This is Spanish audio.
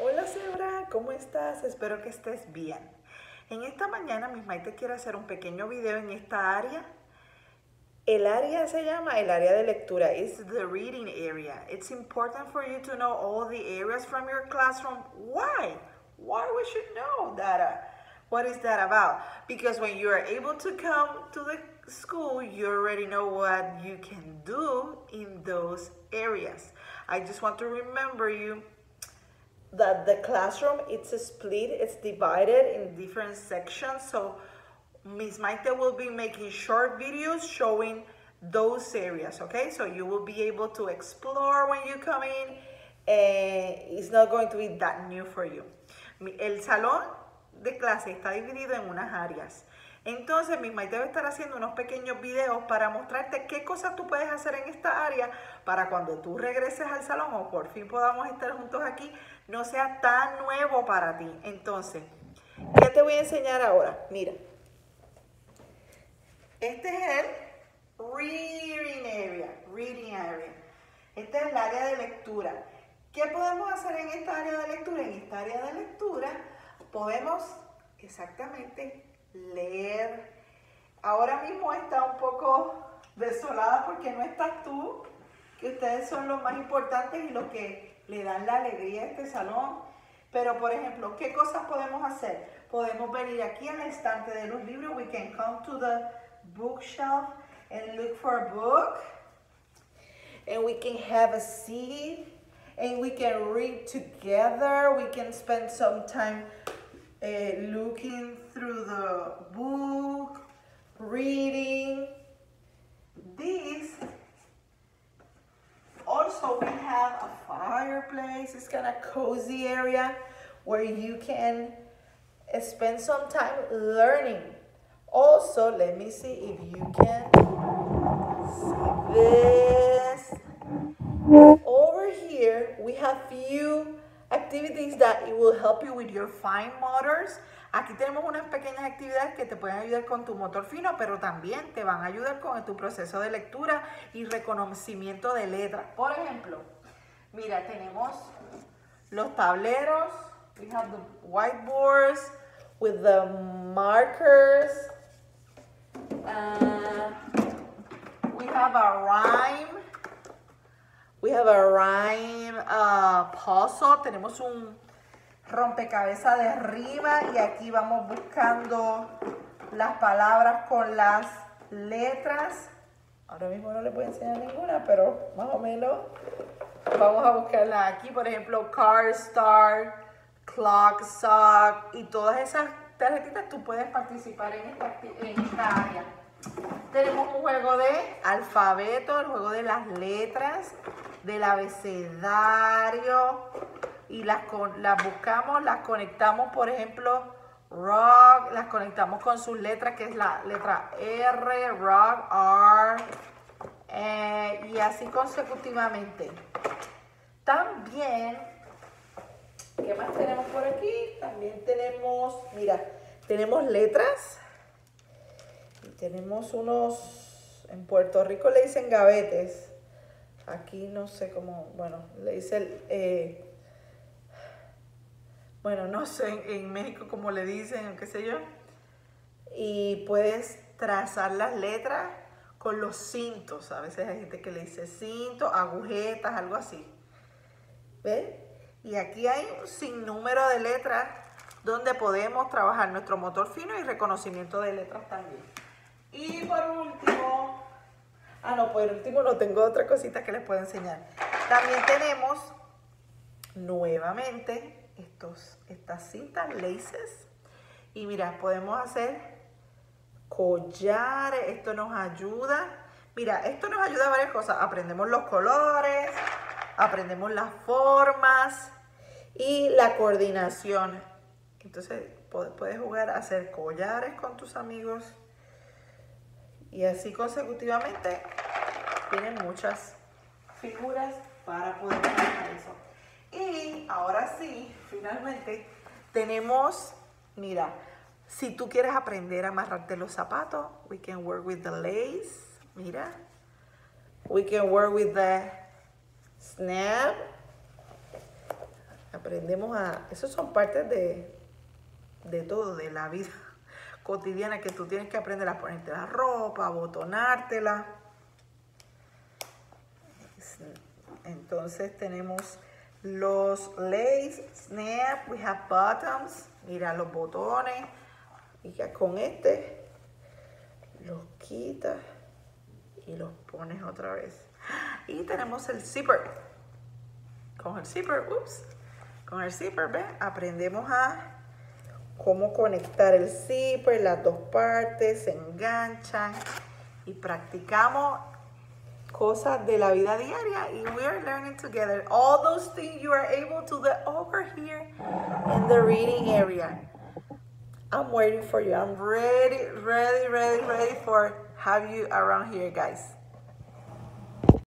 Hola Zebra, ¿cómo estás? Espero que estés bien. En esta mañana Miss Maite quiere hacer un pequeño video en esta área. El área se llama el área de lectura. It's the reading area. It's important for you to know all the areas from your classroom. Why? Why we should know that? Uh, what is that about? Because when you are able to come to the school, you already know what you can do in those areas. I just want to remember you that the classroom it's split, it's divided in different sections. So Miss Maite will be making short videos showing those areas, okay? So you will be able to explore when you come in and it's not going to be that new for you. El salón de clase está dividido en unas áreas. Entonces, mi va a estar haciendo unos pequeños videos para mostrarte qué cosas tú puedes hacer en esta área para cuando tú regreses al salón o por fin podamos estar juntos aquí, no sea tan nuevo para ti. Entonces, ¿qué te voy a enseñar ahora? Mira, este es el reading area, reading area. Este es el área de lectura. ¿Qué podemos hacer en esta área de lectura? En esta área de lectura podemos exactamente leer. Ahora mismo está un poco desolada porque no estás tú, que ustedes son los más importantes y los que le dan la alegría a este salón. Pero, por ejemplo, ¿qué cosas podemos hacer? Podemos venir aquí al estante de los libros. We can come to the bookshelf and look for a book. And we can have a seat. And we can read together. We can spend some time uh, looking through the book, reading. This also we have a fireplace. It's kind of cozy area where you can spend some time learning. Also, let me see if you can see this. Over here, we have few activities that it will help you with your fine motors. Aquí tenemos unas pequeñas actividades que te pueden ayudar con tu motor fino, pero también te van a ayudar con tu proceso de lectura y reconocimiento de letras. Por ejemplo, mira, tenemos los tableros, we have the whiteboards with the markers, uh, we have a rhyme, we have a rhyme uh, puzzle, tenemos un rompecabezas de rima y aquí vamos buscando las palabras con las letras. Ahora mismo no le puedo enseñar ninguna, pero más o menos vamos a buscarla aquí. Por ejemplo, car, star, clock, sock y todas esas tarjetitas tú puedes participar en esta área. Tenemos un juego de alfabeto, el juego de las letras, del abecedario, y las, las buscamos, las conectamos, por ejemplo, rock, las conectamos con sus letras, que es la letra R, rock, R, eh, y así consecutivamente. También, ¿qué más tenemos por aquí? También tenemos, mira, tenemos letras, y tenemos unos, en Puerto Rico le dicen gavetes, aquí no sé cómo, bueno, le dice el... Eh, bueno, no sé en México cómo le dicen o qué sé yo. Y puedes trazar las letras con los cintos. A veces hay gente que le dice cintos, agujetas, algo así. ¿Ves? Y aquí hay un sinnúmero de letras donde podemos trabajar nuestro motor fino y reconocimiento de letras también. Y por último, ah no, por último no tengo otra cosita que les puedo enseñar. También tenemos nuevamente estos, estas cintas laces. Y mira, podemos hacer collares, esto nos ayuda. Mira, esto nos ayuda a varias cosas. Aprendemos los colores, aprendemos las formas y la coordinación. Entonces, puedes jugar a hacer collares con tus amigos. Y así consecutivamente tienen muchas figuras para poder hacer eso. Y ahora sí, finalmente, tenemos, mira, si tú quieres aprender a amarrarte los zapatos, we can work with the lace, mira. We can work with the snap. aprendemos a... Esos son partes de, de todo, de la vida cotidiana que tú tienes que aprender a ponerte la ropa, a botonártela. Entonces tenemos los lace, snap, we have bottoms, mira los botones, y ya con este los quitas y los pones otra vez. Y tenemos el zipper. Con el zipper, ups, con el zipper, ¿ves? Aprendemos a cómo conectar el zipper, las dos partes, se enganchan y practicamos cosas de la vida diaria y we are learning together all those things you are able to do over here in the reading area. I'm waiting for you. I'm ready, ready, ready, ready for have you around here, guys.